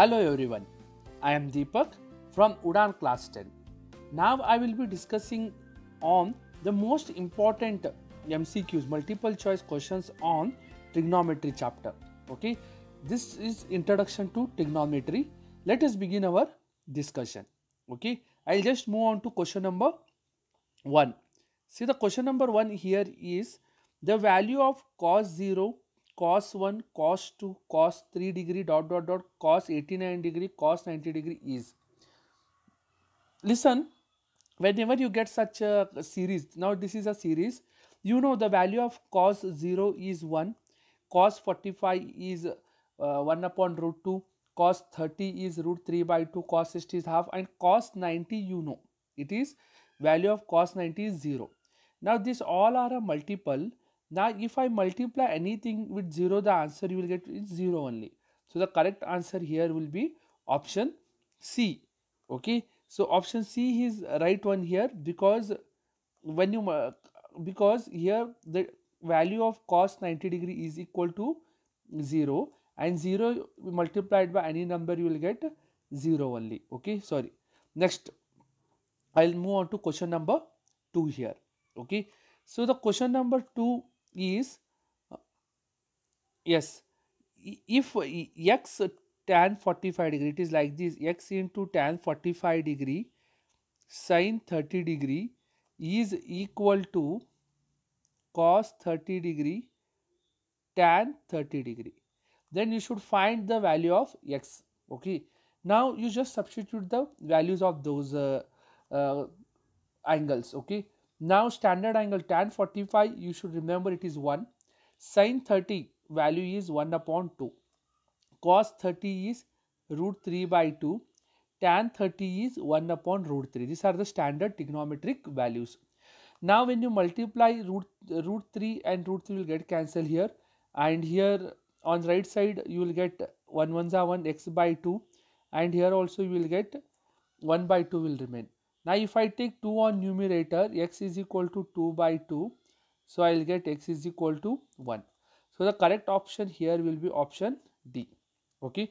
Hello everyone, I am Deepak from Udaan class 10. Now I will be discussing on the most important MCQs multiple choice questions on trigonometry chapter. Okay, this is introduction to trigonometry. Let us begin our discussion. Okay, I'll just move on to question number 1. See the question number 1 here is the value of cos 0 cos 1 cos 2 cos 3 degree dot dot dot cos 89 degree cos 90 degree is. Listen whenever you get such a series now this is a series you know the value of cos 0 is 1 cos 45 is uh, 1 upon root 2 cos 30 is root 3 by 2 cos 60 is half and cos 90 you know it is value of cos 90 is 0 now this all are a multiple now if I multiply anything with 0 the answer you will get is 0 only. So the correct answer here will be option C. Okay. So option C is right one here because when you uh, because here the value of cos 90 degree is equal to 0 and 0 multiplied by any number you will get 0 only okay sorry next i'll move on to question number 2 here okay so the question number 2 is yes if x tan 45 degree it is like this x into tan 45 degree sine 30 degree is equal to cos 30 degree tan 30 degree. Then you should find the value of x okay? Now you just substitute the values of those uh, uh, angles okay now standard angle tan 45 you should remember it is 1. Sine 30 value is 1 upon 2. Cos 30 is root 3 by 2. Tan 30 is 1 upon root 3. These are the standard trigonometric values. Now when you multiply root, root 3 and root 3 will get cancelled here and here on right side you will get 1 1 1 x by 2 and here also you will get 1 by 2 will remain. Now if I take 2 on numerator x is equal to 2 by 2 so I will get x is equal to 1. So the correct option here will be option D. Okay.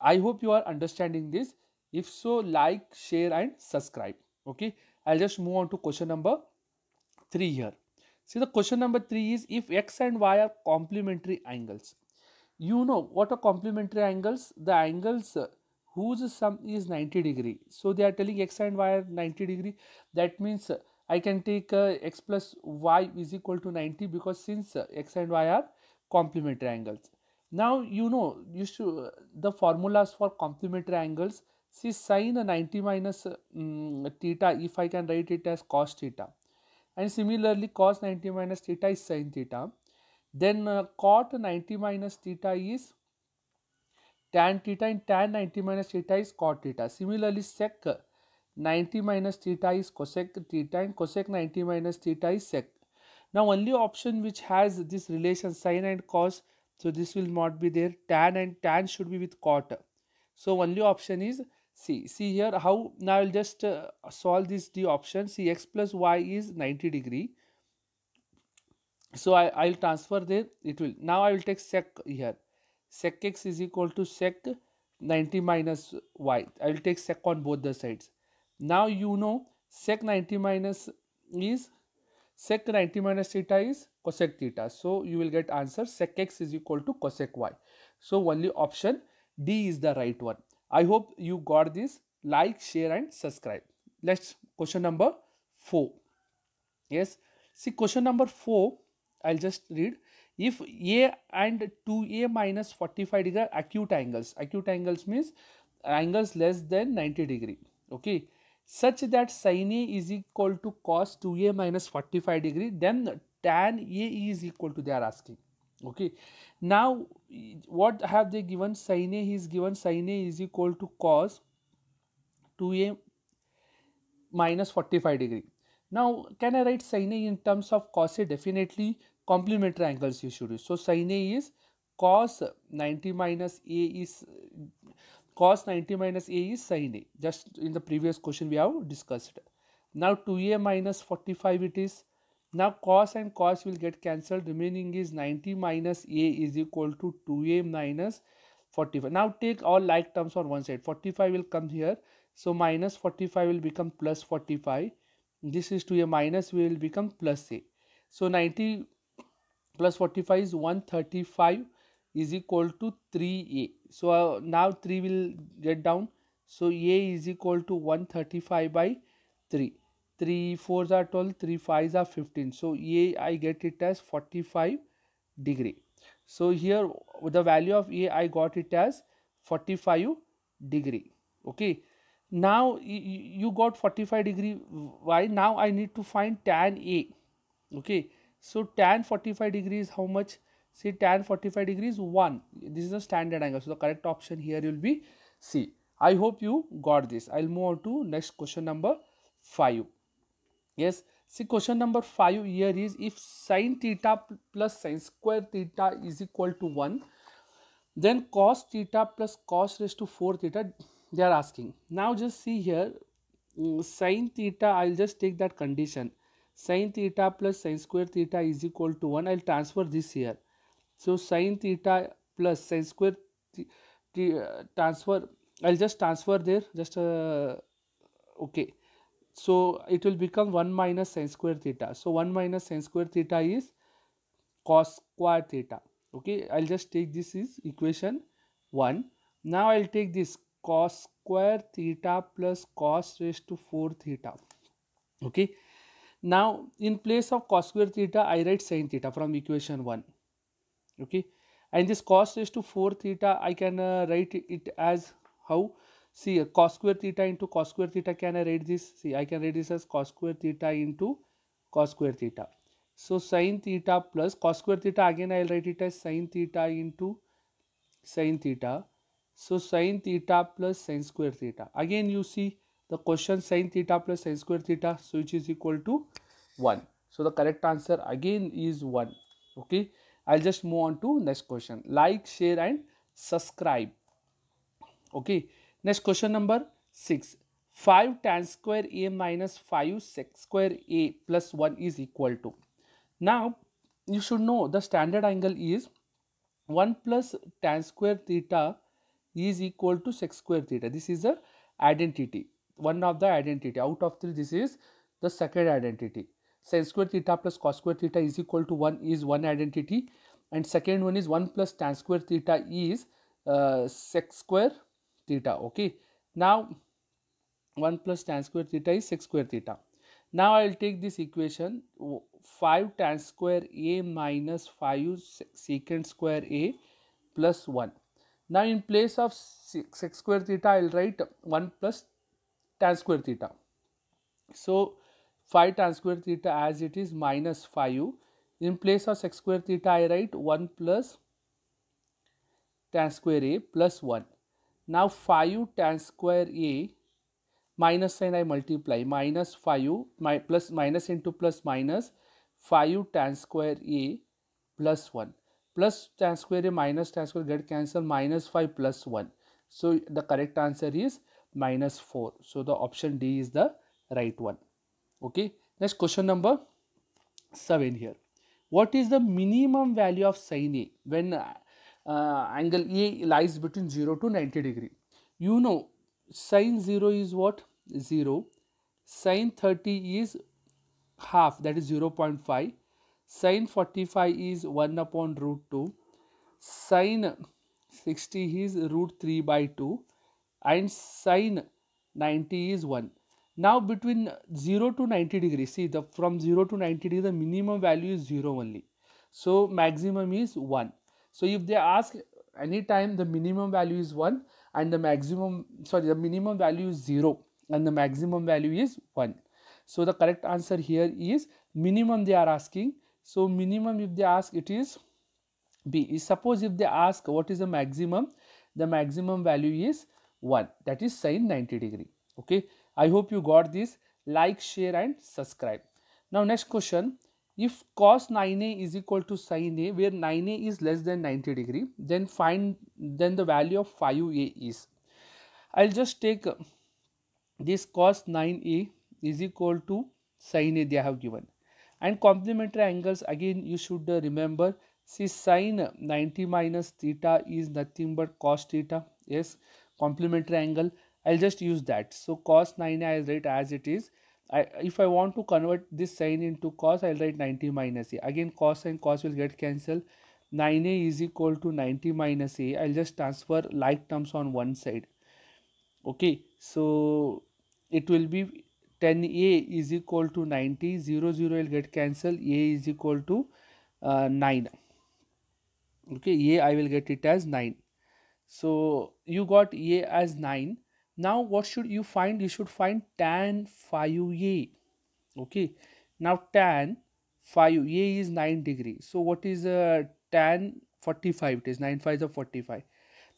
I hope you are understanding this. If so like, share and subscribe. Okay. I'll just move on to question number 3 here. See the question number 3 is if x and y are complementary angles. You know what are complementary angles? The angles uh, whose sum is 90 degree. So they are telling x and y are 90 degree. That means uh, i can take uh, x plus y is equal to 90 because since uh, x and y are complementary angles. Now you know you should the formulas for complementary angles see sine 90 minus um, theta if i can write it as cos theta. And similarly cos 90 minus theta is sine theta. Then uh, cot 90 minus theta is tan theta and tan 90 minus theta is cot theta. Similarly, sec 90 minus theta is cosec theta and cosec 90 minus theta is sec. Now, only option which has this relation sine and cos, so this will not be there. Tan and tan should be with cot. So, only option is C. See here how now I will just uh, solve this D option. See x plus y is 90 degree. So, I will transfer there it will. Now, I will take sec here sec x is equal to sec 90 minus y. I will take sec on both the sides. Now you know sec 90 minus is sec 90 minus theta is cosec theta. So you will get answer sec x is equal to cosec y. So only option D is the right one. I hope you got this. Like, share and subscribe. Let's question number 4. Yes. See question number 4. I'll just read if A and 2A minus 45 degree acute angles, acute angles means angles less than 90 degree, okay, such that sin A is equal to cos 2A minus 45 degree, then tan A is equal to they are asking, okay. Now, what have they given? Sin A is given sin A is equal to cos 2A minus 45 degree. Now, can I write sin A in terms of cos A? Definitely complementary angles you should use. So sin A is cos 90 minus A is cos 90 minus A is sin A. Just in the previous question we have discussed. Now 2A minus 45 it is. Now cos and cos will get cancelled. Remaining is 90 minus A is equal to 2A minus 45 now take all like terms on one side 45 will come here so minus 45 will become plus 45 this is to a minus will become plus a so 90 plus 45 is 135 is equal to 3a so uh, now 3 will get down. So a is equal to 135 by 3 3 4s are 12 3 5s are 15 so a i get it as 45 degree. So here the value of a i got it as 45 degree. Okay. Now you got 45 degree. Why? Now i need to find tan a. Okay so tan 45 degrees how much? See tan 45 degrees 1 this is a standard angle. So the correct option here will be c. I hope you got this. I'll move on to next question number 5 yes. See question number 5 here is if sine theta plus sine square theta is equal to 1 then cos theta plus cos raised to 4 theta they are asking. Now just see here. Um, sine theta i'll just take that condition sine theta plus sine square theta is equal to 1 i'll transfer this here. So sine theta plus sine square uh, transfer i'll just transfer there just uh, okay. So it will become 1 minus sine square theta. So 1 minus sine square theta is cos square theta okay. I'll just take this is equation 1 now i'll take this cos square theta plus cos raised to 4 theta okay now in place of cos square theta i write sin theta from equation 1 okay? And this cos raised to 4 theta i can uh, write it as how? See uh, cos square theta into cos square theta can i write this? See i can write this as cos square theta into cos square theta. So sin theta plus cos square theta again i'll write it as sin theta into sin theta. So sine theta plus sine square theta. Again you see the question sine theta plus sine square theta so which is equal to 1. So the correct answer again is 1. Okay. I'll just move on to next question. Like, share and subscribe. Okay. Next question number 6. 5 tan square a minus 5 sec square a plus 1 is equal to. Now you should know the standard angle is 1 plus tan square theta is equal to sec square theta. This is the identity, one of the identity. Out of three, this is the second identity. Sin square theta plus cos square theta is equal to 1 is one identity and second one is 1 plus tan square theta is uh, sec square theta. Okay. Now, 1 plus tan square theta is sec square theta. Now, I will take this equation 5 tan square a minus 5 secant square a plus 1 now in place of sec square theta, I will write 1 plus tan square theta. So phi tan square theta as it is minus 5. In place of sec square theta, I write 1 plus tan square a plus 1. Now 5 tan square a minus sign I multiply minus 5 my plus minus into plus minus minus phi u tan square a plus 1 plus tan square a minus tan square get cancel minus 5 plus 1. So the correct answer is minus 4. So the option D is the right one. Okay. Next question number 7 here. What is the minimum value of sine A when uh, angle A lies between 0 to 90 degree? You know sine 0 is what? 0. sine 30 is half that is 0 0.5 Sine 45 is 1 upon root 2. Sine 60 is root 3 by 2 and sine 90 is 1. Now between 0 to 90 degrees, see the from 0 to 90 degree the minimum value is 0 only. So maximum is 1. So if they ask anytime the minimum value is 1 and the maximum sorry the minimum value is 0 and the maximum value is 1. So the correct answer here is minimum they are asking so minimum if they ask it is B. Suppose if they ask what is the maximum, the maximum value is 1 that is sine 90 degree. Okay. I hope you got this. Like, share and subscribe. Now next question. If cos 9a is equal to sine a where 9a is less than 90 degree then find then the value of 5a is. I'll just take this cos 9a is equal to sine a they have given and complementary angles again you should uh, remember see sine 90 minus theta is nothing but cos theta yes complementary angle i'll just use that so cos 9 i'll write as it is I, if I want to convert this sine into cos, I'll write 90 minus a. Again, cos and cos will get cancelled. 9a is equal to 90 minus a. I'll just transfer like terms on one side. Okay, so it will be 10a is equal to 90. 0, 0 will get cancelled. a is equal to uh, 9. Okay, a I will get it as 9. So you got a as 9 now what should you find? You should find tan phi a. Okay. Now tan phi a is 9 degree. So what is uh, tan 45 it is 9 5 is 45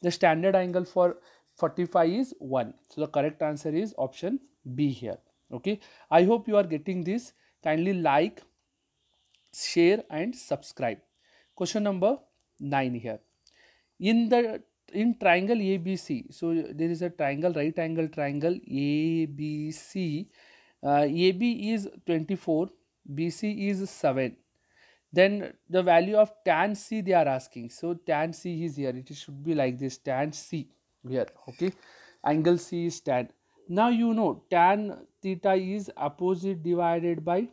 the standard angle for 45 is 1 so the correct answer is option b here. Okay. I hope you are getting this. Kindly like share and subscribe. Question number 9 here. In the in triangle ABC, so there is a triangle, right angle triangle ABC. Uh, AB is 24, BC is 7. Then the value of tan C they are asking. So tan C is here. It should be like this tan C here. Okay. Angle C is tan. Now you know tan theta is opposite divided by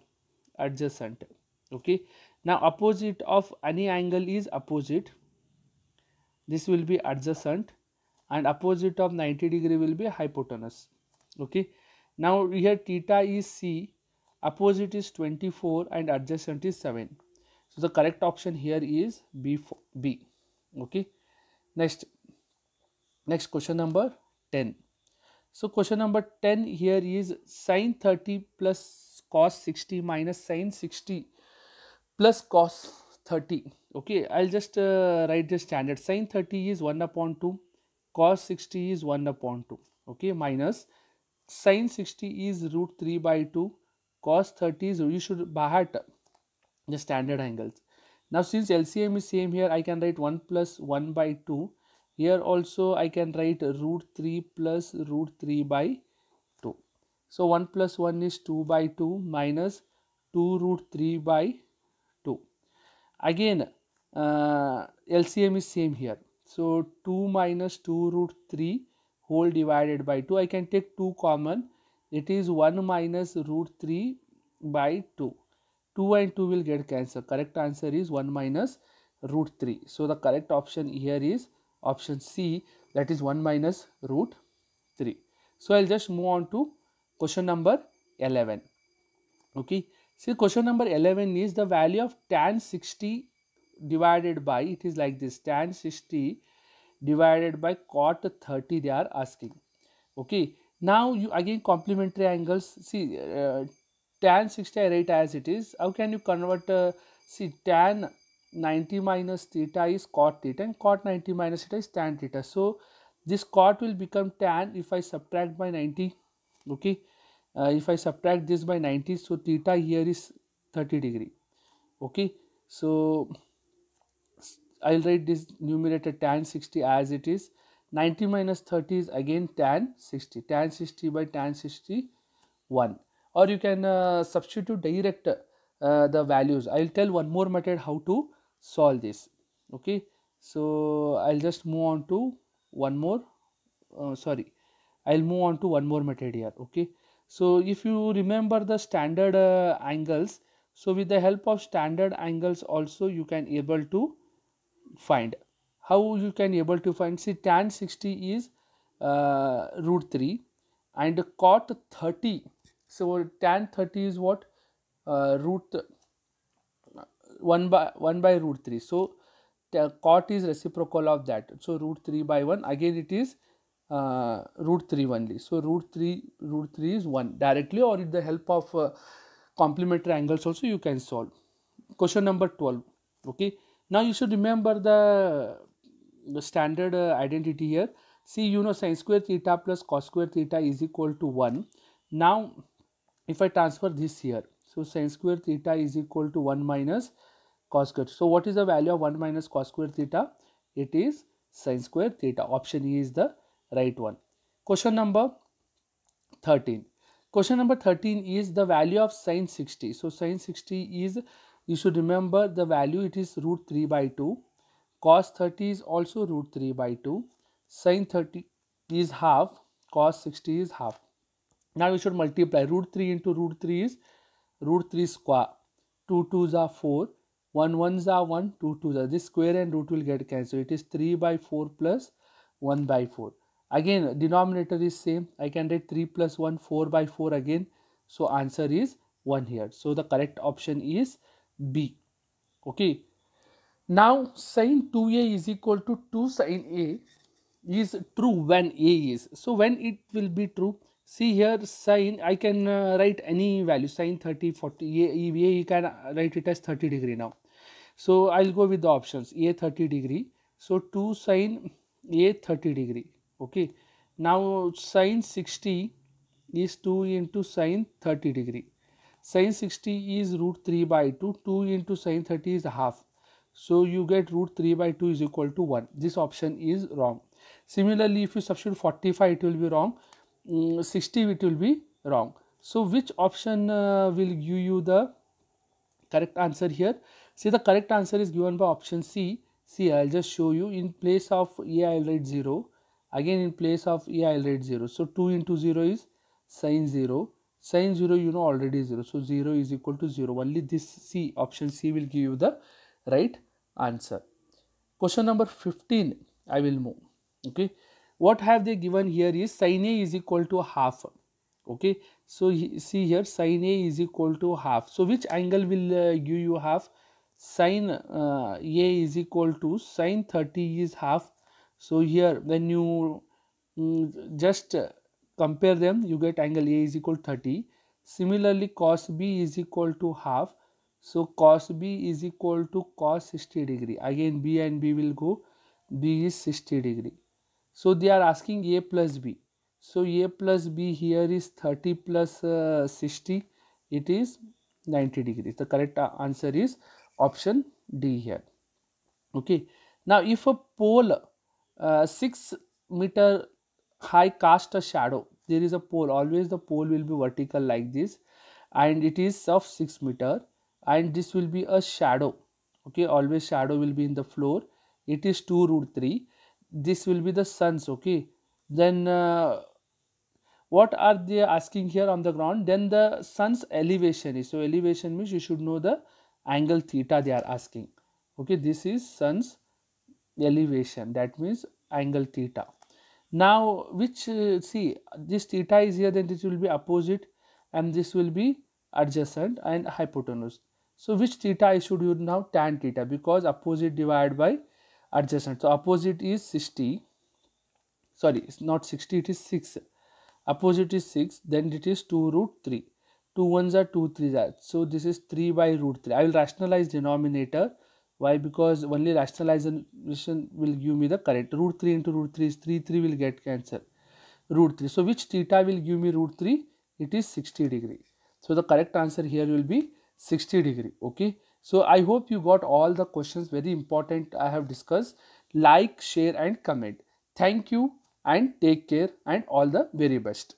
adjacent. Okay. Now opposite of any angle is opposite this will be adjacent and opposite of 90 degree will be hypotenuse. Okay. Now here theta is c opposite is 24 and adjacent is 7 so the correct option here is b b. Okay. Next next question number 10 so question number 10 here is sine 30 plus cos 60 minus sine 60 plus cos 30 okay i'll just uh, write the standard. Sine 30 is 1 upon 2 cos 60 is 1 upon 2 okay minus sine 60 is root 3 by 2 cos 30 is you should bahut the standard angles. Now since lcm is same here i can write 1 plus 1 by 2 here also i can write root 3 plus root 3 by 2 so 1 plus 1 is 2 by 2 minus 2 root 3 by 2 again uh, LCM is same here. So 2 minus 2 root 3 whole divided by 2. I can take 2 common. It is 1 minus root 3 by 2. 2 and 2 will get cancelled. Correct answer is 1 minus root 3. So the correct option here is option C that is 1 minus root 3. So I'll just move on to question number 11. Okay. See question number 11 is the value of tan 60 divided by it is like this tan 60 divided by cot 30 they are asking. Okay now you again complementary angles. See uh, tan 60 I write as it is. How can you convert uh, see tan 90 minus theta is cot theta and cot 90 minus theta is tan theta. So this cot will become tan if I subtract by 90 okay uh, if I subtract this by 90 so theta here is 30 degree. Okay so I'll write this numerator tan 60 as it is. 90 minus 30 is again tan 60 tan 60 by tan 61 or you can uh, substitute direct uh, the values. I'll tell one more method how to solve this. Okay so I'll just move on to one more. Uh, sorry I'll move on to one more method here. Okay so if you remember the standard uh, angles so with the help of standard angles also you can able to find. How you can able to find? See tan 60 is uh, root 3 and cot 30 so tan 30 is what? Uh, root 1 by 1 by root 3 so cot is reciprocal of that. So root 3 by 1 again it is uh, root 3 only so root 3 root 3 is 1 directly or with the help of uh, complementary angles also you can solve question number 12 okay now you should remember the, the standard uh, identity here. See, you know sine square theta plus cos square theta is equal to 1. Now, if I transfer this here, so sine square theta is equal to 1 minus cos square. So, what is the value of 1 minus cos square theta? It is sine square theta. Option E is the right one. Question number 13. Question number 13 is the value of sine 60. So, sine 60 is you should remember the value it is root 3 by 2 cos 30 is also root 3 by 2 Sine 30 is half cos 60 is half. Now we should multiply. Root 3 into root 3 is root 3 square. 2 2s are 4 1 1s are 1 2 2s are. This square and root will get cancelled. It is 3 by 4 plus 1 by 4 again denominator is same. I can write 3 plus 1 4 by 4 again. So answer is 1 here. So the correct option is b. Okay. Now sine 2a is equal to 2 sine a is true when a is. So when it will be true see here sine i can uh, write any value. Sine 30 40 a, a you can write it as 30 degree now. So i'll go with the options. A 30 degree. So 2 sine a 30 degree okay. Now sin 60 is 2 into sin 30 degree. Sin 60 is root 3 by 2 2 into sin 30 is half. So you get root 3 by 2 is equal to 1 this option is wrong. Similarly if you substitute 45 it will be wrong. Mm, 60 it will be wrong. So which option uh, will give you the correct answer here? See the correct answer is given by option c. See i'll just show you. In place of a i'll write 0 again in place of a i'll write 0 so 2 into 0 is sine 0 sine 0 you know already 0 so 0 is equal to 0 only this c option c will give you the right answer. Question number 15 i will move. Okay. What have they given here is sin a is equal to half. Okay. So see here sin a is equal to half. So which angle will uh, give you half? Sin uh, a is equal to sin 30 is half so here when you mm, just compare them you get angle a is equal to 30 similarly cos b is equal to half. So cos b is equal to cos 60 degree. Again b and b will go. B is 60 degree. So they are asking a plus b. So a plus b here is 30 plus uh, 60 it is 90 degrees the correct uh, answer is option d here. Okay. Now if a pole 6 meter high cast a shadow. There is a pole. Always the pole will be vertical like this. And it is of 6 meter. And this will be a shadow. Okay always shadow will be in the floor. It is 2 root 3 this will be the suns. Okay then uh, what are they asking here on the ground? Then the sun's elevation is. So elevation means you should know the angle theta they are asking. Okay this is sun's elevation that means angle theta. Now which uh, see this theta is here then this will be opposite and this will be adjacent and hypotenuse. So which theta I should use now? Tan theta because opposite divided by adjacent. So opposite is 60 sorry it's not 60 it is 6 opposite is 6 then it is 2 root 3 2 ones are 2 3s are. So this is 3 by root 3 i will rationalize denominator why? Because only rationalization will give me the correct root 3 into root 3 is 3 3 will get cancelled root 3 so which theta will give me root 3 it is 60 degree. So the correct answer here will be 60 degree. Okay? So I hope you got all the questions very important I have discussed. Like, share and comment. Thank you and take care and all the very best.